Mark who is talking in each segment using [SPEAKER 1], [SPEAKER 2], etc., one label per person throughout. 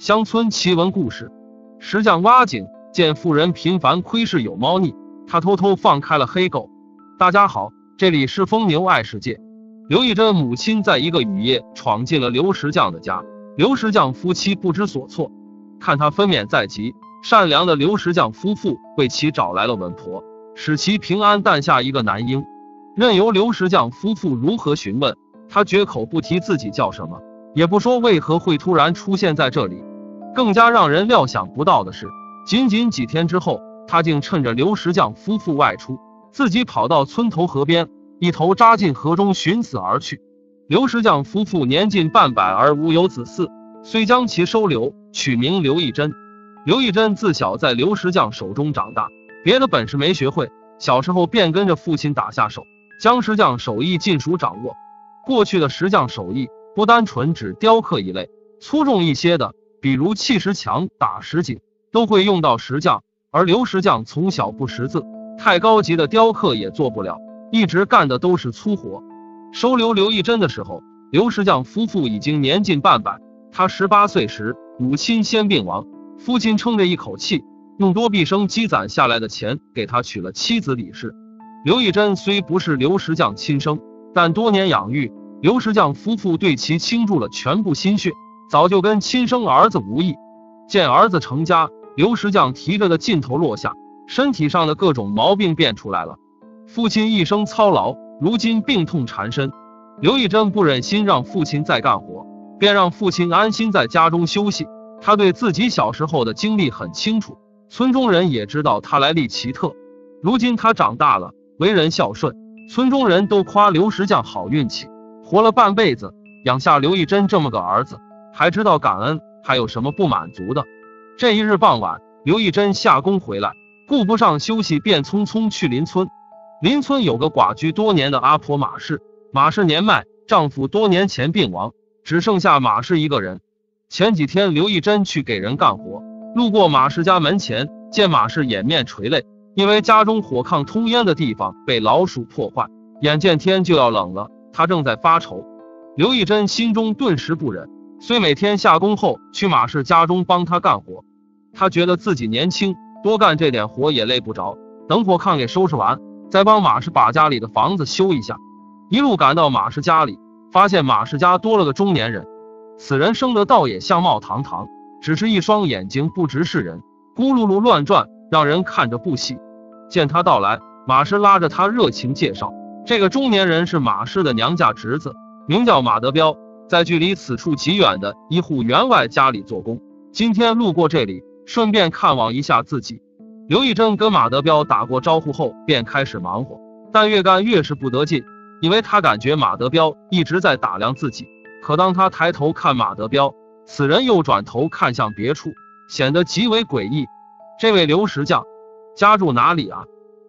[SPEAKER 1] 乡村奇闻故事。石匠挖井见妇人频繁窥视有猫腻，他偷偷放开了黑狗。大家好，这里是疯牛爱世界。刘义珍母亲在一个雨夜闯进了刘石匠的家，刘石匠夫妻不知所措，看他分娩在即，善良的刘石匠夫妇为其找来了稳婆，使其平安诞下一个男婴。任由刘石匠夫妇如何询问，他绝口不提自己叫什么。也不说为何会突然出现在这里，更加让人料想不到的是，仅仅几天之后，他竟趁着刘石匠夫妇外出，自己跑到村头河边，一头扎进河中寻死而去。刘石匠夫妇年近半百而无有子嗣，遂将其收留，取名刘义珍。刘义珍自小在刘石匠手中长大，别的本事没学会，小时候便跟着父亲打下手，将石匠手艺尽数掌握。过去的石匠手艺。不单纯指雕刻一类，粗重一些的，比如砌石墙、打石井，都会用到石匠。而刘石匠从小不识字，太高级的雕刻也做不了，一直干的都是粗活。收留刘义珍的时候，刘石匠夫妇已经年近半百。他十八岁时，母亲先病亡，父亲撑着一口气，用多毕生积攒下来的钱给他娶了妻子李氏。刘义珍虽不是刘石匠亲生，但多年养育。刘石匠夫妇对其倾注了全部心血，早就跟亲生儿子无异。见儿子成家，刘石匠提着的劲头落下，身体上的各种毛病变出来了。父亲一生操劳，如今病痛缠身，刘义珍不忍心让父亲再干活，便让父亲安心在家中休息。他对自己小时候的经历很清楚，村中人也知道他来历奇特。如今他长大了，为人孝顺，村中人都夸刘石匠好运气。活了半辈子，养下刘义珍这么个儿子，还知道感恩，还有什么不满足的？这一日傍晚，刘义珍下工回来，顾不上休息，便匆匆去邻村。邻村有个寡居多年的阿婆马氏，马氏年迈，丈夫多年前病亡，只剩下马氏一个人。前几天，刘义珍去给人干活，路过马氏家门前，见马氏掩面垂泪，因为家中火炕通烟的地方被老鼠破坏，眼见天就要冷了。他正在发愁，刘义珍心中顿时不忍，虽每天下工后去马氏家中帮他干活，他觉得自己年轻，多干这点活也累不着。等火炕给收拾完，再帮马氏把家里的房子修一下。一路赶到马氏家里，发现马氏家多了个中年人，此人生得倒也相貌堂堂，只是一双眼睛不直视人，咕噜噜乱转，让人看着不喜。见他到来，马氏拉着他热情介绍。这个中年人是马氏的娘家侄子，名叫马德彪，在距离此处极远的一户员外家里做工。今天路过这里，顺便看望一下自己。刘义珍跟马德彪打过招呼后，便开始忙活，但越干越是不得劲，因为他感觉马德彪一直在打量自己。可当他抬头看马德彪，此人又转头看向别处，显得极为诡异。这位刘石匠，家住哪里啊？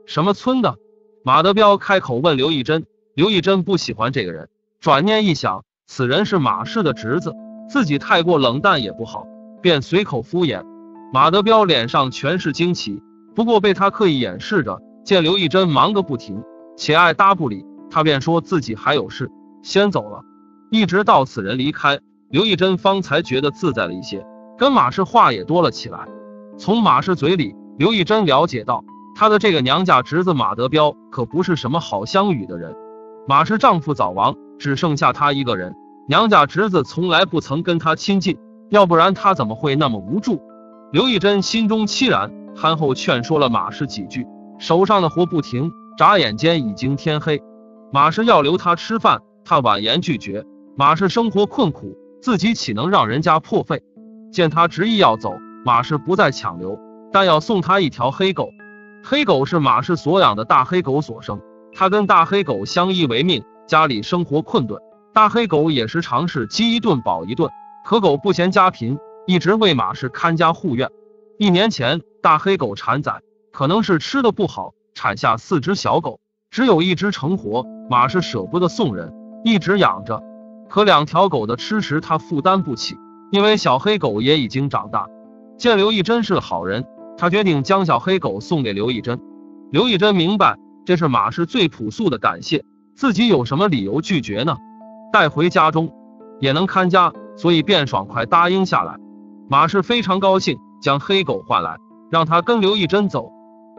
[SPEAKER 1] 什么村的？马德彪开口问刘义珍，刘义珍不喜欢这个人，转念一想，此人是马氏的侄子，自己太过冷淡也不好，便随口敷衍。马德彪脸上全是惊奇，不过被他刻意掩饰着。见刘义珍忙个不停，且爱搭不理，他便说自己还有事，先走了。一直到此人离开，刘义珍方才觉得自在了一些，跟马氏话也多了起来。从马氏嘴里，刘义珍了解到。他的这个娘家侄子马德彪可不是什么好相与的人。马氏丈夫早亡，只剩下他一个人。娘家侄子从来不曾跟他亲近，要不然他怎么会那么无助？刘义珍心中凄然，憨厚劝说了马氏几句，手上的活不停，眨眼间已经天黑。马氏要留他吃饭，他婉言拒绝。马氏生活困苦，自己岂能让人家破费？见他执意要走，马氏不再强留，但要送他一条黑狗。黑狗是马氏所养的大黑狗所生，他跟大黑狗相依为命，家里生活困顿，大黑狗也时常是饥一顿饱一顿。可狗不嫌家贫，一直为马氏看家护院。一年前，大黑狗产崽，可能是吃的不好，产下四只小狗，只有一只成活。马氏舍不得送人，一直养着。可两条狗的吃食他负担不起，因为小黑狗也已经长大。见刘义珍是好人。他决定将小黑狗送给刘义珍。刘义珍明白这是马氏最朴素的感谢，自己有什么理由拒绝呢？带回家中也能看家，所以便爽快答应下来。马氏非常高兴，将黑狗唤来，让他跟刘义珍走。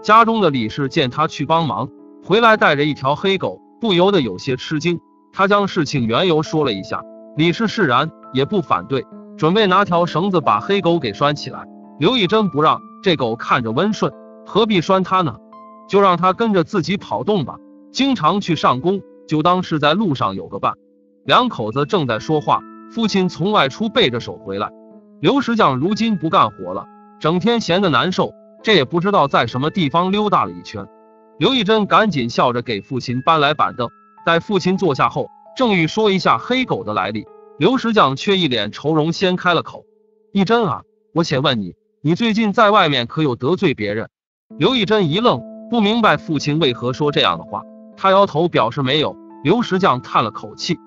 [SPEAKER 1] 家中的李氏见他去帮忙，回来带着一条黑狗，不由得有些吃惊。他将事情缘由说了一下，李氏释然，也不反对，准备拿条绳子把黑狗给拴起来。刘义珍不让，这狗看着温顺，何必拴它呢？就让它跟着自己跑动吧。经常去上工，就当是在路上有个伴。两口子正在说话，父亲从外出背着手回来。刘石匠如今不干活了，整天闲得难受。这也不知道在什么地方溜达了一圈，刘义珍赶紧笑着给父亲搬来板凳，待父亲坐下后，正欲说一下黑狗的来历，刘石匠却一脸愁容，先开了口：“义珍啊，我且问你，你最近在外面可有得罪别人？”刘义珍一愣，不明白父亲为何说这样的话，他摇头表示没有。刘石匠叹了口气：“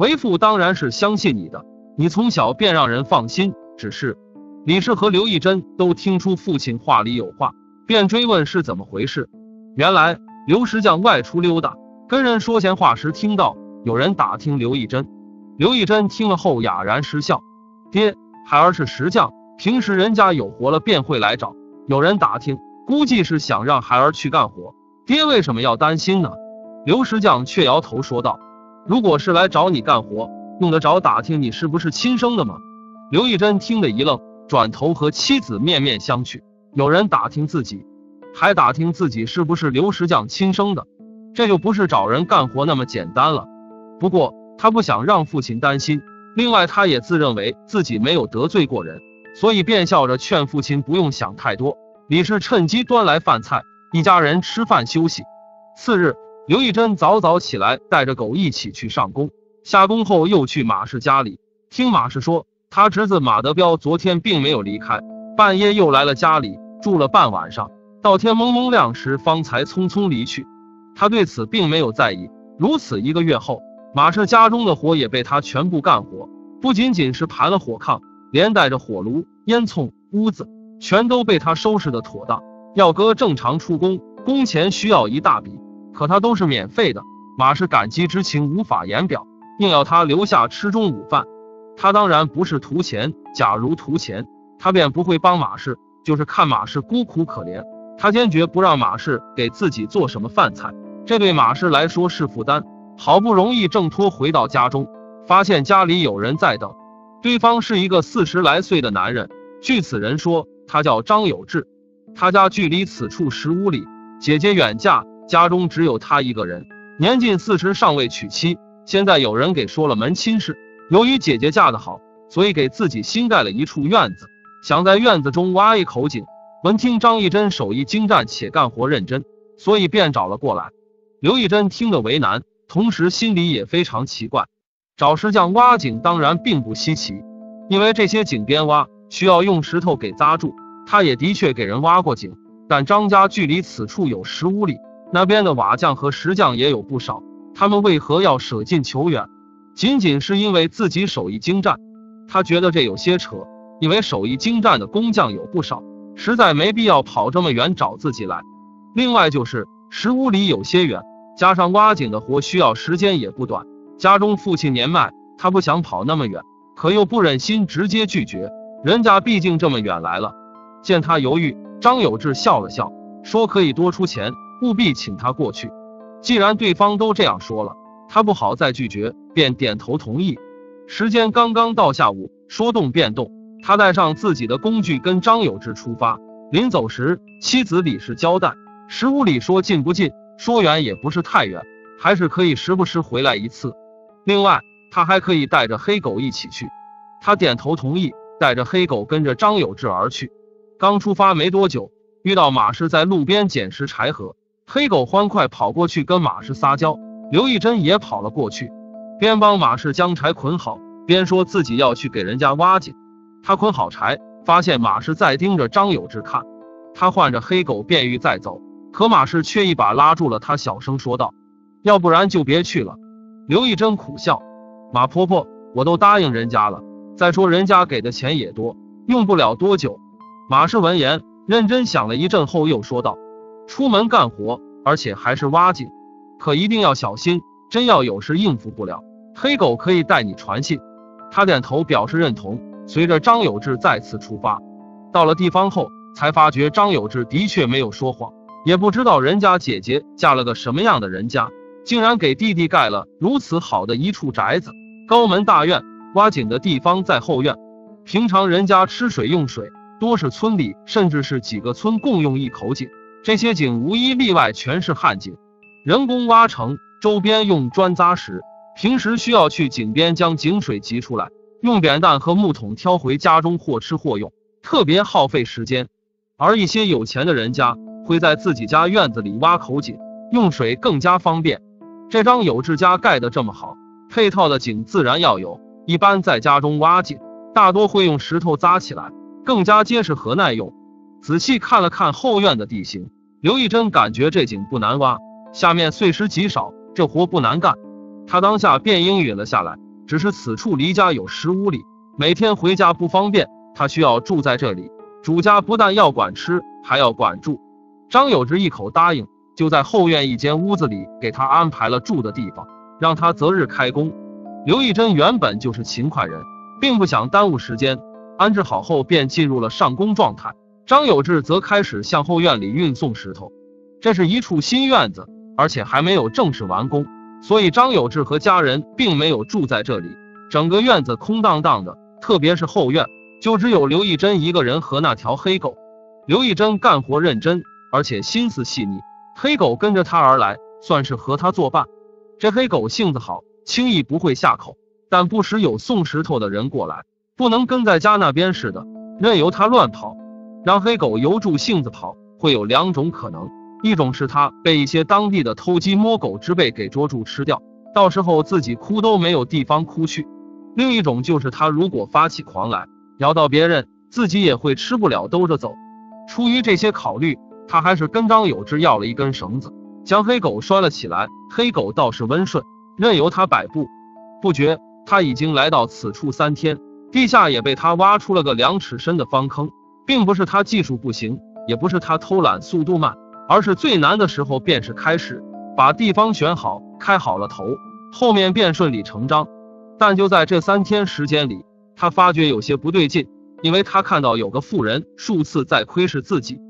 [SPEAKER 1] 为父当然是相信你的，你从小便让人放心，只是……”李氏和刘义珍都听出父亲话里有话，便追问是怎么回事。原来刘石匠外出溜达，跟人说闲话时，听到有人打听刘义珍。刘义珍听了后哑然失笑：“爹，孩儿是石匠，平时人家有活了便会来找。有人打听，估计是想让孩儿去干活。爹为什么要担心呢？”刘石匠却摇头说道：“如果是来找你干活，用得着打听你是不是亲生的吗？”刘义珍听得一愣。转头和妻子面面相觑。有人打听自己，还打听自己是不是刘石匠亲生的，这就不是找人干活那么简单了。不过他不想让父亲担心，另外他也自认为自己没有得罪过人，所以便笑着劝父亲不用想太多。李氏趁机端来饭菜，一家人吃饭休息。次日，刘义珍早早起来，带着狗一起去上工。下工后又去马氏家里，听马氏说。他侄子马德彪昨天并没有离开，半夜又来了家里住了半晚上，到天蒙蒙亮时方才匆匆离去。他对此并没有在意。如此一个月后，马氏家中的活也被他全部干活，不仅仅是盘了火炕，连带着火炉、烟囱、屋子，全都被他收拾的妥当。要搁正常出工，工钱需要一大笔，可他都是免费的。马氏感激之情无法言表，硬要他留下吃中午饭。他当然不是图钱，假如图钱，他便不会帮马氏。就是看马氏孤苦可怜，他坚决不让马氏给自己做什么饭菜，这对马氏来说是负担。好不容易挣脱回到家中，发现家里有人在等，对方是一个四十来岁的男人。据此人说，他叫张有志，他家距离此处十五里。姐姐远嫁，家中只有他一个人，年近四十尚未娶妻。现在有人给说了门亲事。由于姐姐嫁得好，所以给自己新盖了一处院子，想在院子中挖一口井。闻听张义珍手艺精湛且干活认真，所以便找了过来。刘义珍听得为难，同时心里也非常奇怪。找石匠挖井当然并不稀奇，因为这些井边挖需要用石头给扎住。他也的确给人挖过井，但张家距离此处有十五里，那边的瓦匠和石匠也有不少，他们为何要舍近求远？仅仅是因为自己手艺精湛，他觉得这有些扯。因为手艺精湛的工匠有不少，实在没必要跑这么远找自己来。另外就是十五里有些远，加上挖井的活需要时间也不短。家中父亲年迈，他不想跑那么远，可又不忍心直接拒绝。人家毕竟这么远来了。见他犹豫，张有志笑了笑，说可以多出钱，务必请他过去。既然对方都这样说了。他不好再拒绝，便点头同意。时间刚刚到下午，说动便动。他带上自己的工具，跟张有志出发。临走时，妻子李氏交代：十五里说近不近，说远也不是太远，还是可以时不时回来一次。另外，他还可以带着黑狗一起去。他点头同意，带着黑狗跟着张有志而去。刚出发没多久，遇到马氏在路边捡拾柴禾，黑狗欢快跑过去跟马氏撒娇。刘义珍也跑了过去，边帮马氏将柴捆好，边说自己要去给人家挖井。他捆好柴，发现马氏在盯着张有志看，他唤着黑狗便欲再走，可马氏却一把拉住了他，小声说道：“要不然就别去了。”刘义珍苦笑：“马婆婆，我都答应人家了，再说人家给的钱也多，用不了多久。”马氏闻言，认真想了一阵后，又说道：“出门干活，而且还是挖井。”可一定要小心，真要有事应付不了，黑狗可以带你传信。他点头表示认同，随着张有志再次出发，到了地方后，才发觉张有志的确没有说谎，也不知道人家姐姐嫁了个什么样的人家，竟然给弟弟盖了如此好的一处宅子，高门大院，挖井的地方在后院。平常人家吃水用水，多是村里甚至是几个村共用一口井，这些井无一例外全是旱井，人工挖成，周边用砖扎实。平时需要去井边将井水汲出来，用扁担和木桶挑回家中或吃或用，特别耗费时间。而一些有钱的人家会在自己家院子里挖口井，用水更加方便。这张有志家盖的这么好，配套的井自然要有。一般在家中挖井，大多会用石头扎起来，更加结实和耐用。仔细看了看后院的地形，刘义珍感觉这井不难挖，下面碎石极少，这活不难干。他当下便应允了下来，只是此处离家有十五里，每天回家不方便，他需要住在这里。主家不但要管吃，还要管住。张有志一口答应，就在后院一间屋子里给他安排了住的地方，让他择日开工。刘义珍原本就是勤快人，并不想耽误时间，安置好后便进入了上工状态。张有志则开始向后院里运送石头。这是一处新院子，而且还没有正式完工。所以张有志和家人并没有住在这里，整个院子空荡荡的，特别是后院，就只有刘义珍一个人和那条黑狗。刘义珍干活认真，而且心思细腻，黑狗跟着他而来，算是和他作伴。这黑狗性子好，轻易不会下口，但不时有送石头的人过来，不能跟在家那边似的，任由它乱跑。让黑狗由住性子跑，会有两种可能。一种是他被一些当地的偷鸡摸狗之辈给捉住吃掉，到时候自己哭都没有地方哭去；另一种就是他如果发起狂来，咬到别人，自己也会吃不了兜着走。出于这些考虑，他还是跟张有志要了一根绳子，将黑狗拴了起来。黑狗倒是温顺，任由他摆布。不觉他已经来到此处三天，地下也被他挖出了个两尺深的方坑，并不是他技术不行，也不是他偷懒速度慢。而是最难的时候便是开始，把地方选好，开好了头，后面便顺理成章。但就在这三天时间里，他发觉有些不对劲，因为他看到有个妇人数次在窥视自己。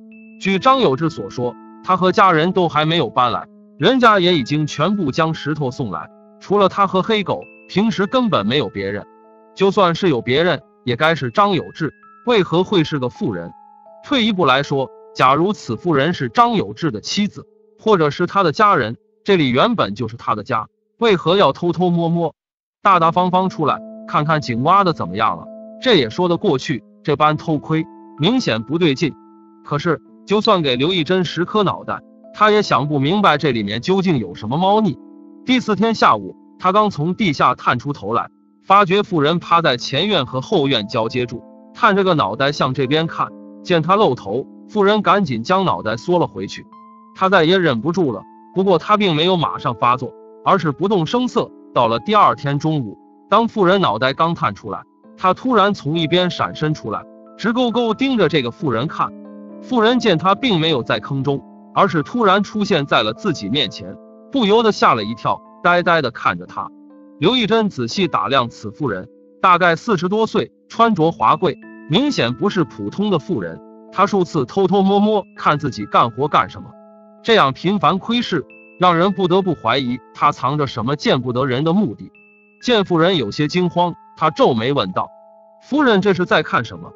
[SPEAKER 1] 据张有志所说，他和家人都还没有搬来，人家也已经全部将石头送来，除了他和黑狗，平时根本没有别人。就算是有别人，也该是张有志，为何会是个妇人？退一步来说。假如此妇人是张有志的妻子，或者是他的家人，这里原本就是他的家，为何要偷偷摸摸、大大方方出来看看井挖的怎么样了？这也说得过去。这般偷窥，明显不对劲。可是，就算给刘义珍十颗脑袋，他也想不明白这里面究竟有什么猫腻。第四天下午，他刚从地下探出头来，发觉妇人趴在前院和后院交接处，探着个脑袋向这边看，见他露头。妇人赶紧将脑袋缩了回去，他再也忍不住了。不过他并没有马上发作，而是不动声色。到了第二天中午，当妇人脑袋刚探出来，他突然从一边闪身出来，直勾勾盯着这个妇人看。妇人见他并没有在坑中，而是突然出现在了自己面前，不由得吓了一跳，呆呆地看着他。刘义珍仔细打量此妇人，大概四十多岁，穿着华贵，明显不是普通的妇人。他数次偷偷摸摸看自己干活干什么，这样频繁窥视，让人不得不怀疑他藏着什么见不得人的目的。见妇人有些惊慌，他皱眉问道：“夫人这是在看什么？”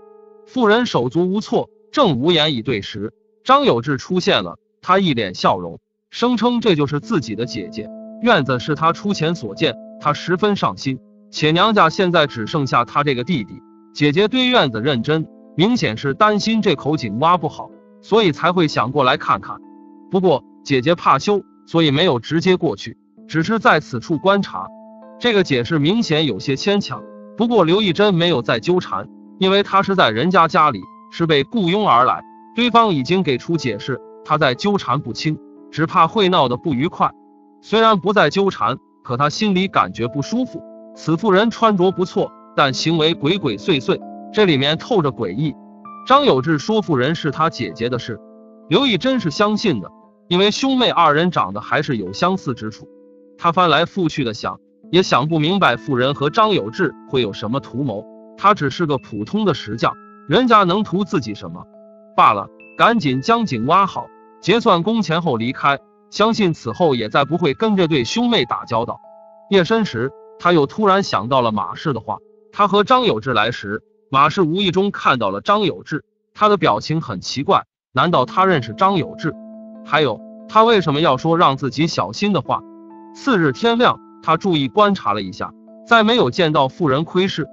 [SPEAKER 1] 妇人手足无措，正无言以对时，张有志出现了。他一脸笑容，声称这就是自己的姐姐，院子是他出钱所建，他十分上心。且娘家现在只剩下他这个弟弟，姐姐对院子认真。明显是担心这口井挖不好，所以才会想过来看看。不过姐姐怕羞，所以没有直接过去，只是在此处观察。这个解释明显有些牵强。不过刘义珍没有再纠缠，因为他是在人家家里，是被雇佣而来，对方已经给出解释，他再纠缠不清，只怕会闹得不愉快。虽然不再纠缠，可他心里感觉不舒服。此妇人穿着不错，但行为鬼鬼祟祟。这里面透着诡异。张有志说妇人是他姐姐的事，刘义珍是相信的，因为兄妹二人长得还是有相似之处。他翻来覆去的想，也想不明白妇人和张有志会有什么图谋。他只是个普通的石匠，人家能图自己什么？罢了，赶紧将井挖好，结算工钱后离开。相信此后也再不会跟这对兄妹打交道。夜深时，他又突然想到了马氏的话。他和张有志来时，马氏无意中看到了张有志，他的表情很奇怪。难道他认识张有志？还有，他为什么要说让自己小心的话？次日天亮，他注意观察了一下，再没有见到妇人窥视。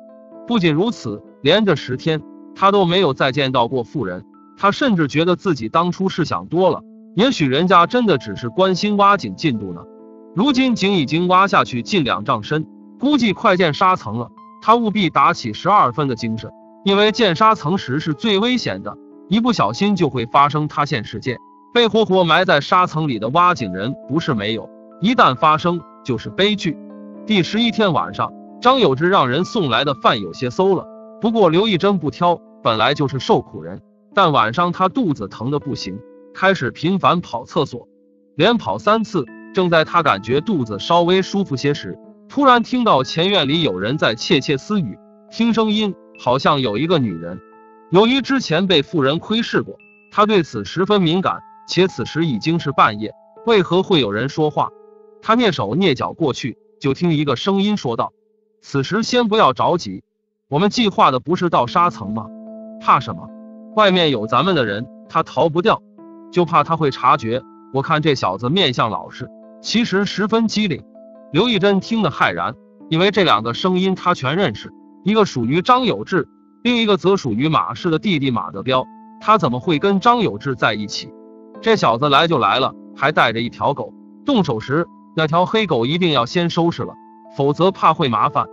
[SPEAKER 1] 不仅如此，连着十天，他都没有再见到过妇人。他甚至觉得自己当初是想多了。也许人家真的只是关心挖井进度呢。如今井已经挖下去近两丈深，估计快见沙层了。他务必打起十二分的精神，因为见沙层时是最危险的，一不小心就会发生塌陷事件。被活活埋在沙层里的挖井人不是没有，一旦发生就是悲剧。第十一天晚上，张有志让人送来的饭有些馊了，不过刘义珍不挑，本来就是受苦人，但晚上他肚子疼的不行。开始频繁跑厕所，连跑三次。正在他感觉肚子稍微舒服些时，突然听到前院里有人在窃窃私语，听声音好像有一个女人。由于之前被妇人窥视过，他对此十分敏感，且此时已经是半夜，为何会有人说话？他蹑手蹑脚过去，就听一个声音说道：“此时先不要着急，我们计划的不是到沙层吗？怕什么？外面有咱们的人，他逃不掉。”就怕他会察觉。我看这小子面相老实，其实十分机灵。刘义珍听得骇然，因为这两个声音他全认识，一个属于张有志，另一个则属于马氏的弟弟马德彪。他怎么会跟张有志在一起？这小子来就来了，还带着一条狗。动手时，那条黑狗一定要先收拾了，否则怕会麻烦。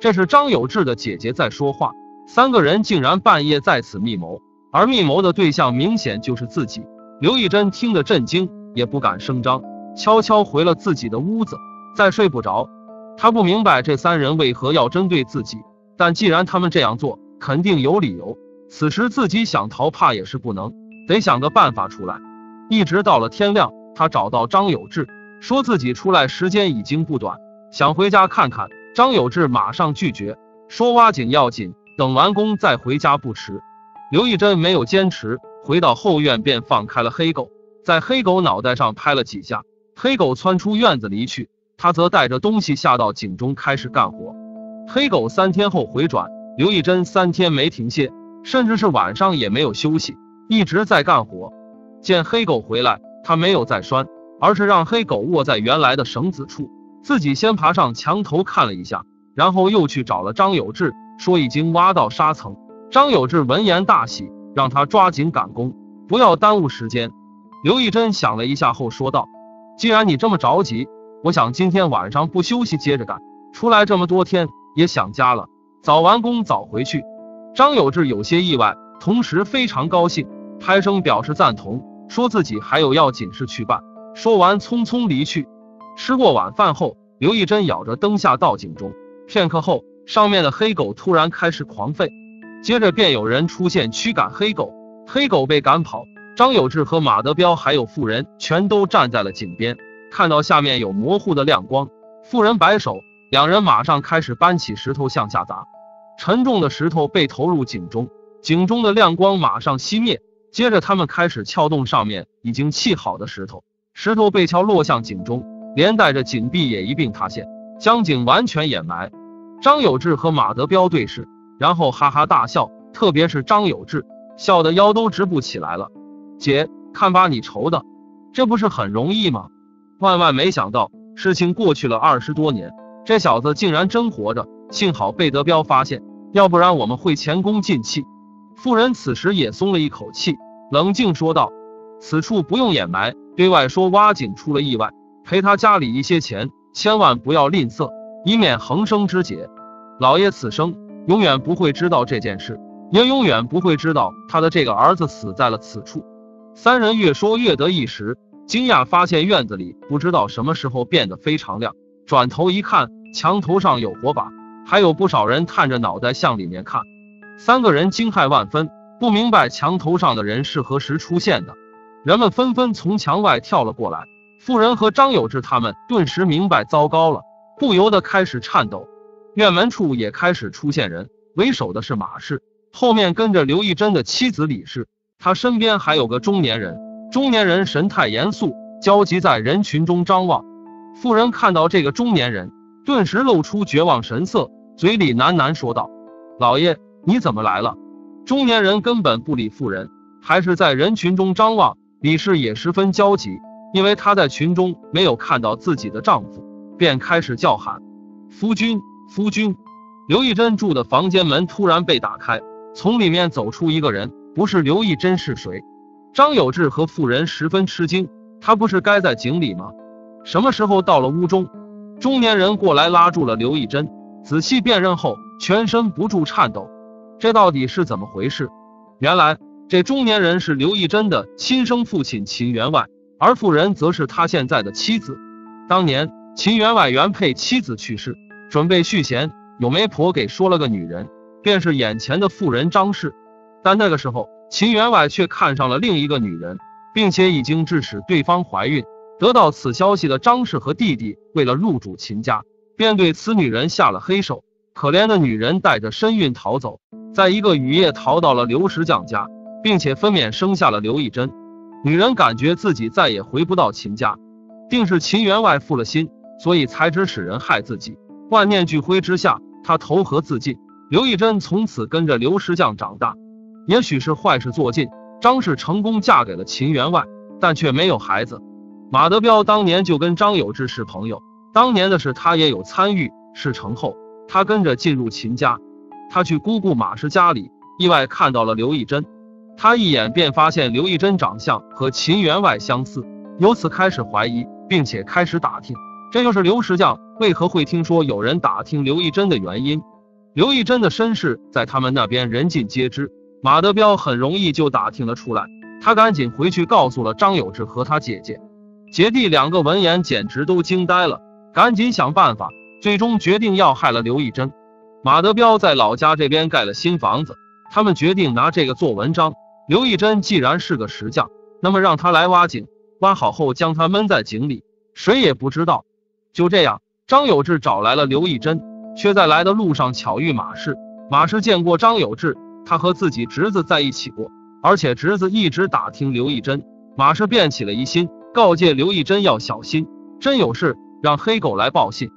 [SPEAKER 1] 这是张有志的姐姐在说话。三个人竟然半夜在此密谋，而密谋的对象明显就是自己。刘义珍听得震惊，也不敢声张，悄悄回了自己的屋子，再睡不着。他不明白这三人为何要针对自己，但既然他们这样做，肯定有理由。此时自己想逃，怕也是不能，得想个办法出来。一直到了天亮，他找到张有志，说自己出来时间已经不短，想回家看看。张有志马上拒绝，说挖井要紧，等完工再回家不迟。刘义珍没有坚持。回到后院，便放开了黑狗，在黑狗脑袋上拍了几下，黑狗窜出院子离去。他则带着东西下到井中开始干活。黑狗三天后回转，刘义珍三天没停歇，甚至是晚上也没有休息，一直在干活。见黑狗回来，他没有再拴，而是让黑狗卧在原来的绳子处，自己先爬上墙头看了一下，然后又去找了张有志，说已经挖到沙层。张有志闻言大喜。让他抓紧赶工，不要耽误时间。刘义珍想了一下后说道：“既然你这么着急，我想今天晚上不休息接着干。出来这么多天，也想家了，早完工早回去。”张有志有些意外，同时非常高兴，拍声表示赞同，说自己还有要紧事去办。说完，匆匆离去。吃过晚饭后，刘义珍咬着灯下到井中，片刻后，上面的黑狗突然开始狂吠。接着便有人出现驱赶黑狗，黑狗被赶跑。张有志和马德彪还有妇人全都站在了井边，看到下面有模糊的亮光。妇人摆手，两人马上开始搬起石头向下砸。沉重的石头被投入井中，井中的亮光马上熄灭。接着他们开始撬动上面已经砌好的石头，石头被撬落向井中，连带着井壁也一并塌陷，将井完全掩埋。张有志和马德彪对视。然后哈哈大笑，特别是张有志，笑得腰都直不起来了。姐，看把你愁的，这不是很容易吗？万万没想到，事情过去了二十多年，这小子竟然真活着。幸好被德彪发现，要不然我们会前功尽弃。妇人此时也松了一口气，冷静说道：“此处不用掩埋，对外说挖井出了意外，赔他家里一些钱，千万不要吝啬，以免横生枝节。老爷此生。”永远不会知道这件事，也永远不会知道他的这个儿子死在了此处。三人越说越得意时，惊讶发现院子里不知道什么时候变得非常亮。转头一看，墙头上有火把，还有不少人探着脑袋向里面看。三个人惊骇万分，不明白墙头上的人是何时出现的。人们纷纷从墙外跳了过来。妇人和张有志他们顿时明白糟糕了，不由得开始颤抖。院门处也开始出现人，为首的是马氏，后面跟着刘义珍的妻子李氏，他身边还有个中年人。中年人神态严肃，焦急在人群中张望。妇人看到这个中年人，顿时露出绝望神色，嘴里喃喃说道：“老爷，你怎么来了？”中年人根本不理妇人，还是在人群中张望。李氏也十分焦急，因为她在群中没有看到自己的丈夫，便开始叫喊：“夫君，夫君！”刘义珍住的房间门突然被打开，从里面走出一个人，不是刘义珍是谁？张有志和妇人十分吃惊，他不是该在井里吗？什么时候到了屋中？中年人过来拉住了刘义珍，仔细辨认后，全身不住颤抖。这到底是怎么回事？原来这中年人是刘义珍的亲生父亲秦员外，而妇人则是他现在的妻子。当年秦员外原配妻子去世，准备续弦。有媒婆给说了个女人，便是眼前的妇人张氏。但那个时候，秦员外却看上了另一个女人，并且已经致使对方怀孕。得到此消息的张氏和弟弟，为了入主秦家，便对此女人下了黑手。可怜的女人带着身孕逃走，在一个雨夜逃到了刘石匠家，并且分娩生下了刘义珍。女人感觉自己再也回不到秦家，定是秦员外负了心，所以才指使人害自己。万念俱灰之下。他投河自尽，刘义珍从此跟着刘石匠长大。也许是坏事做尽，张氏成功嫁给了秦员外，但却没有孩子。马德彪当年就跟张有志是朋友，当年的事他也有参与。事成后，他跟着进入秦家，他去姑姑马氏家里，意外看到了刘义珍。他一眼便发现刘义珍长相和秦员外相似，由此开始怀疑，并且开始打听。这就是刘石匠为何会听说有人打听刘义珍的原因。刘义珍的身世在他们那边人尽皆知，马德彪很容易就打听了出来。他赶紧回去告诉了张有志和他姐姐，姐弟两个闻言简直都惊呆了，赶紧想办法，最终决定要害了刘义珍。马德彪在老家这边盖了新房子，他们决定拿这个做文章。刘义珍既然是个石匠，那么让他来挖井，挖好后将他闷在井里，谁也不知道。就这样，张有志找来了刘义珍，却在来的路上巧遇马氏。马氏见过张有志，他和自己侄子在一起过，而且侄子一直打听刘义珍。马氏便起了疑心，告诫刘义珍要小心，真有事让黑狗来报信。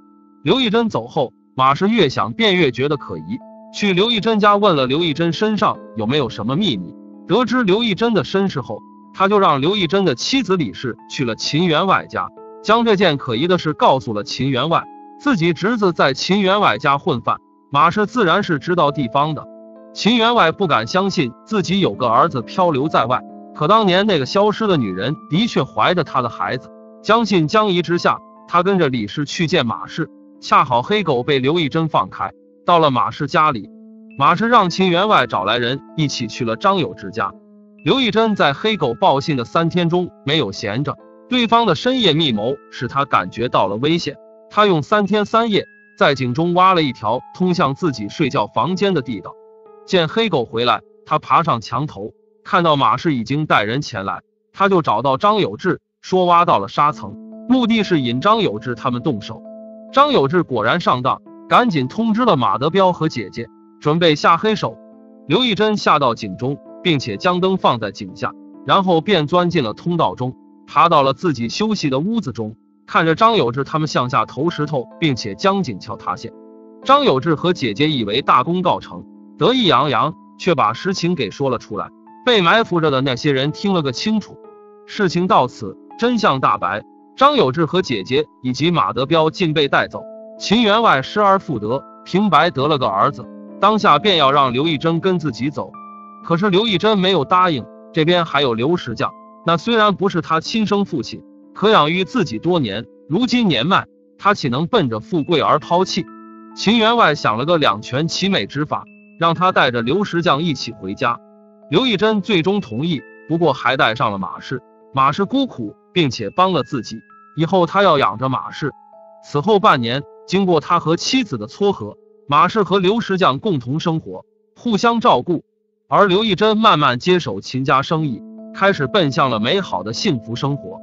[SPEAKER 1] 刘义珍走后，马氏越想便越觉得可疑，去刘义珍家问了刘义珍身上有没有什么秘密。得知刘义珍的身世后，他就让刘义珍的妻子李氏去了秦员外家。将这件可疑的事告诉了秦员外，自己侄子在秦员外家混饭，马氏自然是知道地方的。秦员外不敢相信自己有个儿子漂流在外，可当年那个消失的女人的确怀着他的孩子。将信将疑之下，他跟着李氏去见马氏，恰好黑狗被刘义珍放开，到了马氏家里，马氏让秦员外找来人一起去了张有之家。刘义珍在黑狗报信的三天中没有闲着。对方的深夜密谋使他感觉到了危险，他用三天三夜在井中挖了一条通向自己睡觉房间的地道。见黑狗回来，他爬上墙头，看到马氏已经带人前来，他就找到张有志，说挖到了沙层，目的是引张有志他们动手。张有志果然上当，赶紧通知了马德彪和姐姐，准备下黑手。刘义珍下到井中，并且将灯放在井下，然后便钻进了通道中。爬到了自己休息的屋子中，看着张有志他们向下投石头，并且将井桥塌陷。张有志和姐姐以为大功告成，得意洋洋，却把实情给说了出来。被埋伏着的那些人听了个清楚。事情到此，真相大白。张有志和姐姐以及马德彪尽被带走。秦员外失而复得，平白得了个儿子，当下便要让刘义珍跟自己走。可是刘义珍没有答应，这边还有刘石匠。那虽然不是他亲生父亲，可养育自己多年，如今年迈，他岂能奔着富贵而抛弃？秦员外想了个两全其美之法，让他带着刘石匠一起回家。刘义珍最终同意，不过还带上了马氏。马氏孤苦，并且帮了自己，以后他要养着马氏。此后半年，经过他和妻子的撮合，马氏和刘石匠共同生活，互相照顾，而刘义珍慢慢接手秦家生意。开始奔向了美好的幸福生活。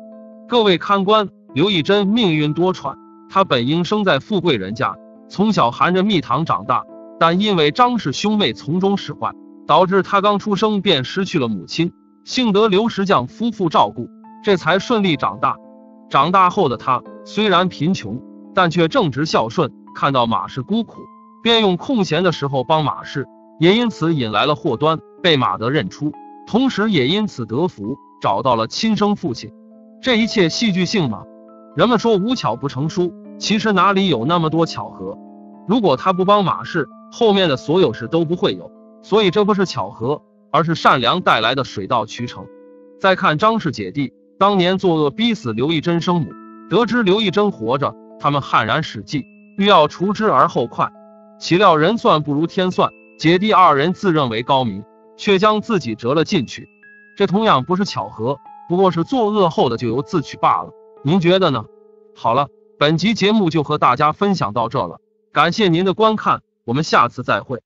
[SPEAKER 1] 各位看官，刘义珍命运多舛，她本应生在富贵人家，从小含着蜜糖长大，但因为张氏兄妹从中使坏，导致他刚出生便失去了母亲。幸得刘石匠夫妇照顾，这才顺利长大。长大后的他虽然贫穷，但却正直孝顺。看到马氏孤苦，便用空闲的时候帮马氏，也因此引来了祸端，被马德认出，同时也因此得福，找到了亲生父亲。这一切戏剧性吗？人们说无巧不成书，其实哪里有那么多巧合？如果他不帮马氏，后面的所有事都不会有。所以这不是巧合。而是善良带来的水到渠成。再看张氏姐弟当年作恶逼死刘义珍生母，得知刘义珍活着，他们悍然使计，欲要除之而后快。岂料人算不如天算，姐弟二人自认为高明，却将自己折了进去。这同样不是巧合，不过是作恶后的咎由自取罢了。您觉得呢？好了，本集节目就和大家分享到这了，感谢您的观看，我们下次再会。